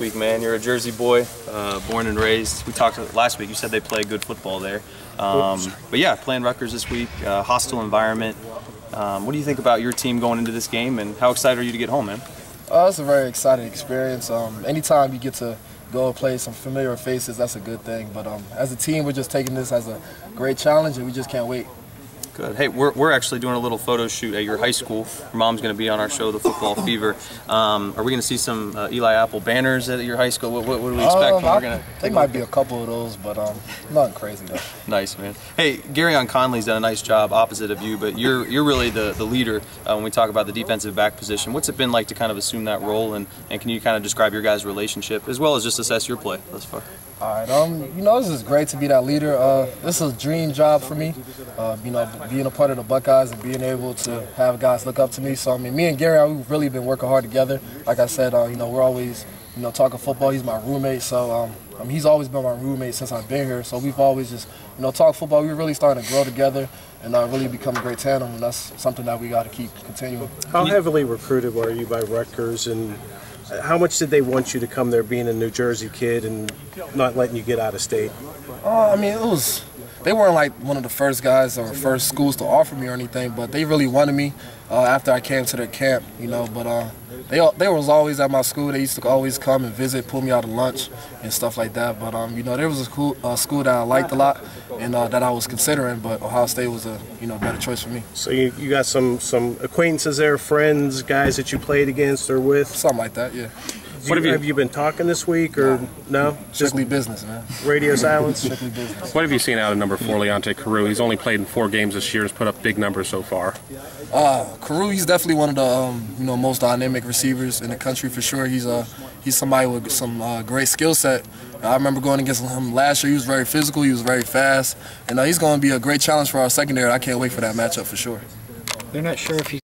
week, man. You're a Jersey boy, uh, born and raised. We talked last week. You said they play good football there. Um, but yeah, playing Rutgers this week, uh, hostile environment. Um, what do you think about your team going into this game, and how excited are you to get home, man? Uh, it's a very exciting experience. Um, anytime you get to go and play some familiar faces, that's a good thing. But um, as a team, we're just taking this as a great challenge, and we just can't wait. Good. Hey, we're, we're actually doing a little photo shoot at your high school. Your mom's going to be on our show, The Football Fever. Um, are we going to see some uh, Eli Apple banners at your high school? What, what, what do we expect? Um, we're gonna there might be a couple of those, but um, nothing crazy though. Nice, man. Hey, Gareon Conley's done a nice job opposite of you, but you're you're really the, the leader uh, when we talk about the defensive back position. What's it been like to kind of assume that role, and, and can you kind of describe your guys' relationship as well as just assess your play thus far? All right, um, you know, this is great to be that leader. Uh, this is a dream job for me. Uh, you know, being a part of the Buckeyes and being able to have guys look up to me. So I mean, me and Gary, we've really been working hard together. Like I said, uh, you know, we're always, you know, talking football. He's my roommate, so um, I mean, he's always been my roommate since I've been here. So we've always just, you know, talk football. We're really starting to grow together and uh, really become a great tandem, and that's something that we got to keep continuing. How heavily recruited were you by Rutgers, and how much did they want you to come there, being a New Jersey kid and not letting you get out of state? Uh, I mean, it was. They weren't like one of the first guys or first schools to offer me or anything, but they really wanted me uh, after I came to their camp, you know. But uh, they they was always at my school. They used to always come and visit, pull me out to lunch and stuff like that. But um, you know, there was a school, uh, school that I liked a lot and uh, that I was considering, but Ohio State was a you know better choice for me. So you, you got some some acquaintances there, friends, guys that you played against or with. Something like that, yeah. What have you, have you been talking this week or no? Just Strictly business, man. radio silence. Strictly business. What have you seen out of number four, Leonte Carroo? He's only played in four games this year and has put up big numbers so far. Uh, Carew, he's definitely one of the um, you know most dynamic receivers in the country for sure. He's uh, he's somebody with some uh, great skill set. I remember going against him last year. He was very physical. He was very fast, and uh, he's going to be a great challenge for our secondary. I can't wait for that matchup for sure. They're not sure if he